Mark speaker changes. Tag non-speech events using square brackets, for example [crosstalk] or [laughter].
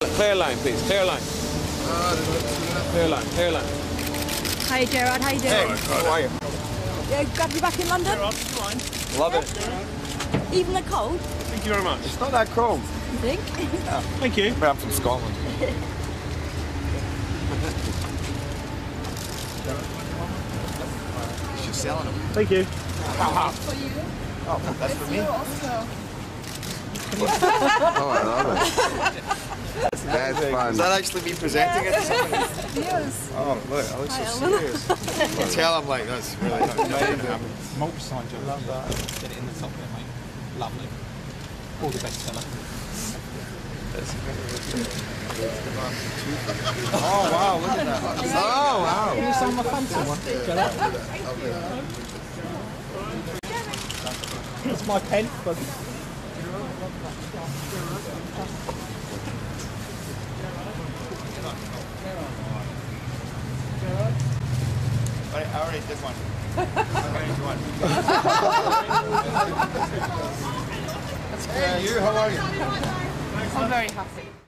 Speaker 1: Clear line, please. Clear line. Clear line. Clear line.
Speaker 2: Hi Gerard, how you doing?
Speaker 1: How are you?
Speaker 2: Yeah, glad to be back in London.
Speaker 1: Love it.
Speaker 2: Even the cold,
Speaker 3: Thank you very much.
Speaker 1: It's not that cold.
Speaker 2: you think?
Speaker 3: Thank you.
Speaker 1: But I'm from Scotland.
Speaker 4: She's selling them.
Speaker 3: Thank you. [laughs]
Speaker 4: Oh, that's for me? [laughs]
Speaker 5: Oh, I love it. [laughs] That's fun.
Speaker 4: Is that actually me presenting it to somebody?
Speaker 2: Yes.
Speaker 4: Oh, look, I look so serious. [laughs] You can tell I'm like, that's really not
Speaker 6: multi-sign job. Love that. Get it in the top there, mate. Lovely. All the best seller.
Speaker 4: Oh, wow, look at that. [laughs] Oh, wow.
Speaker 6: Can you sign my phantom one? It's my pen, but
Speaker 4: I I already did one. I'm ready one. hey, you, how are you?
Speaker 7: I'm very happy.